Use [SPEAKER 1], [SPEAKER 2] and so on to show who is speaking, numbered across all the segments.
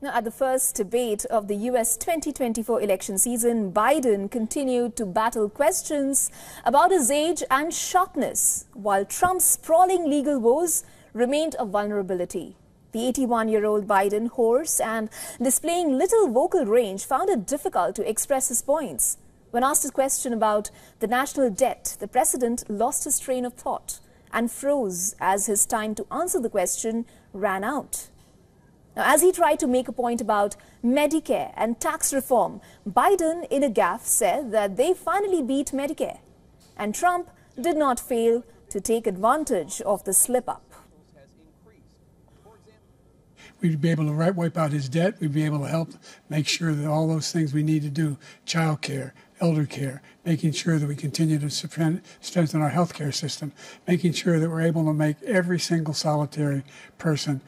[SPEAKER 1] Now, at the first debate of the US 2024 election season, Biden continued to battle questions about his age and sharpness, while Trump's sprawling legal woes remained a vulnerability. The 81 year old Biden, hoarse and displaying little vocal range, found it difficult to express his points. When asked a question about the national debt, the president lost his train of thought and froze as his time to answer the question ran out. Now, as he tried to make a point about Medicare and tax reform, Biden, in a gaffe, said that they finally beat Medicare. And Trump did not fail to take advantage of the slip up.
[SPEAKER 2] We'd be able to wipe out his debt. We'd be able to help make sure that all those things we need to do child care, elder care, making sure that we continue to strengthen our health care system, making sure that we're able to make every single solitary person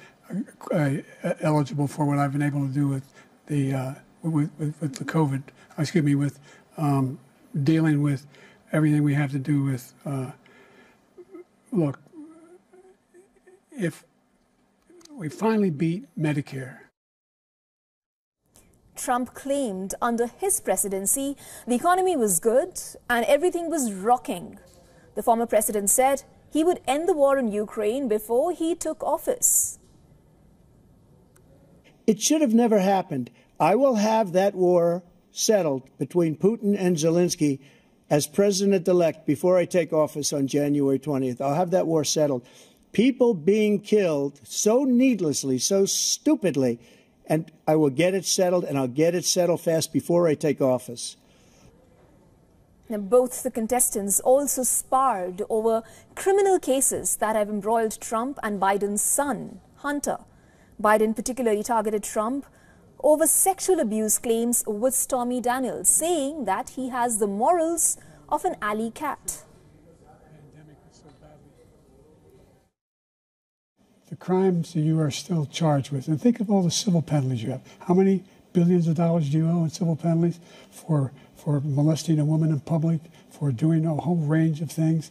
[SPEAKER 2] uh, eligible for what I've been able to do with the uh, with, with, with, the COVID. Excuse me, with um, dealing with everything we have to do with. Uh, look, if we finally beat Medicare.
[SPEAKER 1] Trump claimed under his presidency the economy was good and everything was rocking. The former president said he would end the war in Ukraine before he took office.
[SPEAKER 3] It should have never happened. I will have that war settled between Putin and Zelensky as president elect before I take office on January 20th. I'll have that war settled. People being killed so needlessly, so stupidly, and I will get it settled, and I'll get it settled fast before I take office.
[SPEAKER 1] Now, both the contestants also sparred over criminal cases that have embroiled Trump and Biden's son, Hunter. Biden particularly targeted Trump over sexual abuse claims with Stormy Daniels, saying that he has the morals of an alley cat.
[SPEAKER 2] The crimes that you are still charged with, and think of all the civil penalties you have. How many billions of dollars do you owe in civil penalties for for molesting a woman in public, for doing a whole range of things,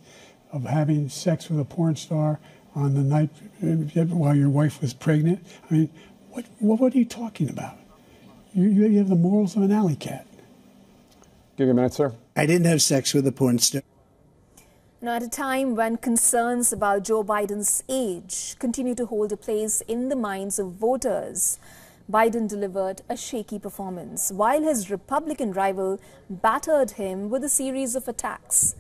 [SPEAKER 2] of having sex with a porn star, on the night uh, while your wife was pregnant. I mean, what, what, what are you talking about? You, you have the morals of an alley cat.
[SPEAKER 4] Give you a minute, sir.
[SPEAKER 3] I didn't have sex with a porn star.
[SPEAKER 1] Now, at a time when concerns about Joe Biden's age continue to hold a place in the minds of voters, Biden delivered a shaky performance while his Republican rival battered him with a series of attacks.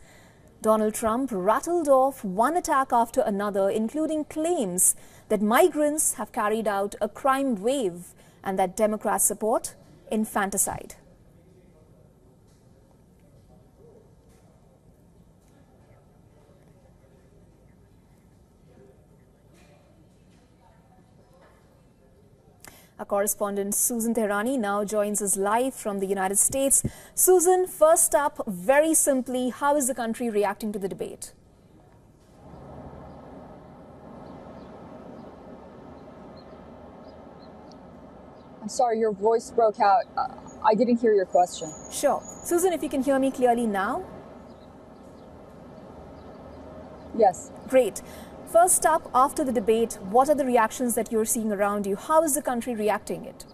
[SPEAKER 1] Donald Trump rattled off one attack after another, including claims that migrants have carried out a crime wave and that Democrats support infanticide. Our correspondent Susan Tehrani now joins us live from the United States. Susan, first up, very simply, how is the country reacting to the debate?
[SPEAKER 5] I'm sorry, your voice broke out. Uh, I didn't hear your question.
[SPEAKER 1] Sure. Susan, if you can hear me clearly now.
[SPEAKER 5] Yes.
[SPEAKER 1] Great. First up, after the debate, what are the reactions that you're seeing around you? How is the country reacting it?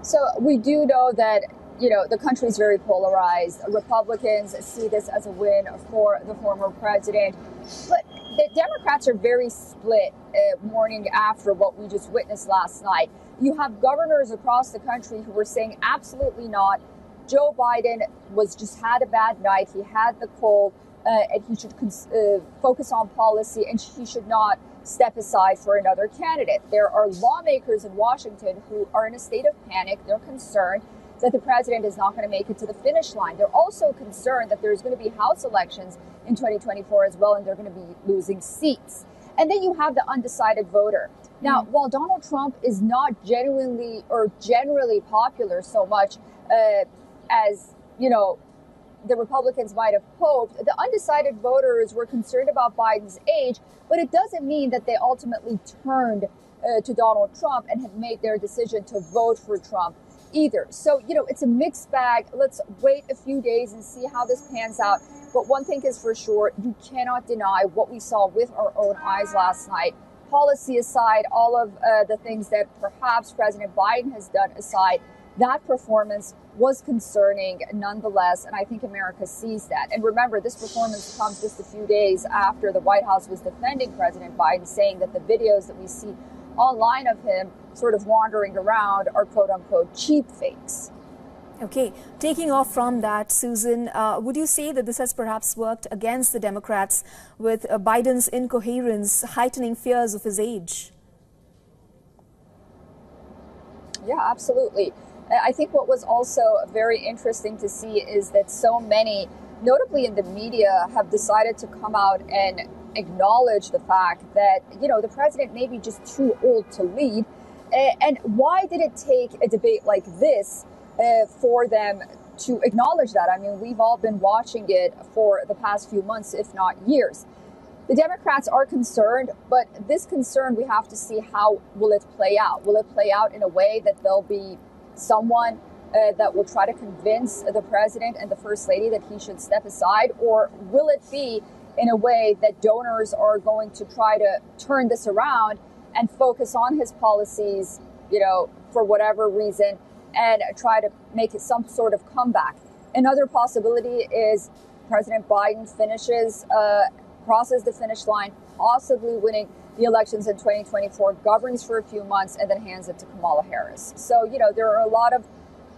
[SPEAKER 5] So we do know that you know the country is very polarized. Republicans see this as a win for the former president, but the Democrats are very split uh, morning after what we just witnessed last night. You have governors across the country who were saying absolutely not. Joe Biden was just had a bad night. He had the cold and he should cons- uh, focus on policy and he should not step aside for another candidate. There are lawmakers in Washington who are in a state of panic. They're concerned that the president is not going to make it to the finish line. They're also concerned that there's going to be House elections in 2024 as well, and they're going to be losing seats. And then you have the undecided voter. Now, mm while Donald Trump is not genuinely or generally popular so much uh, as you know the Republicans might have hoped. The undecided voters were concerned about Biden's age, but it doesn't mean that they ultimately turned uh, to Donald Trump and had made their decision to vote for Trump either. So, you know, it's a mixed bag. Let's wait a few days and see how this pans out. But one thing is for sure, you cannot deny what we saw with our own eyes last night. policy aside, all of uh, the things that perhaps President Biden has done aside, that performance was concerning nonetheless. And I think America sees that. And remember, this performance comes just a few days after the White House was defending President Biden, saying that the videos that we see online of him sort of wandering around are quote unquote cheap fakes.
[SPEAKER 1] Okay, taking off from that, Susan, uh, would you say that this has perhaps worked against the Democrats with uh, Biden's incoherence heightening fears of his age?
[SPEAKER 5] Yeah, absolutely. I think what was also very interesting to see is that so many, notably in the media, have decided to come out and acknowledge the fact that, you know, the president may be just too old to lead. And why did it take a debate like this uh, for them to acknowledge that? I mean, we've all been watching it for the past few months, if not years. The Democrats are concerned, but this concern we have to see how will it play out. Will it play out in a way that they'll be someone uh, that will try to convince the president and the first lady that he should step aside? Or will it be in a way that donors are going to try to turn this around and focus on his policies, you know, for whatever reason, and try to make it some sort of comeback? Another possibility is President Biden finishes, uh, crosses the finish line, possibly winning the elections in 2024, governs for a few months, and then hands it to Kamala Harris. So, you know, there are a lot of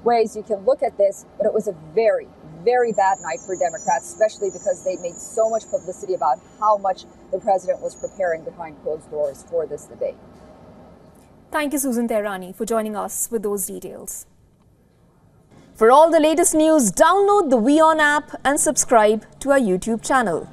[SPEAKER 5] ways you can look at this, but it was a very, very bad night for Democrats, especially because they made so much publicity about how much the president was preparing behind closed doors for this debate.
[SPEAKER 1] Thank you, Susan Tehrani, for joining us with those details. For all the latest news, download the WION app and subscribe to our YouTube channel.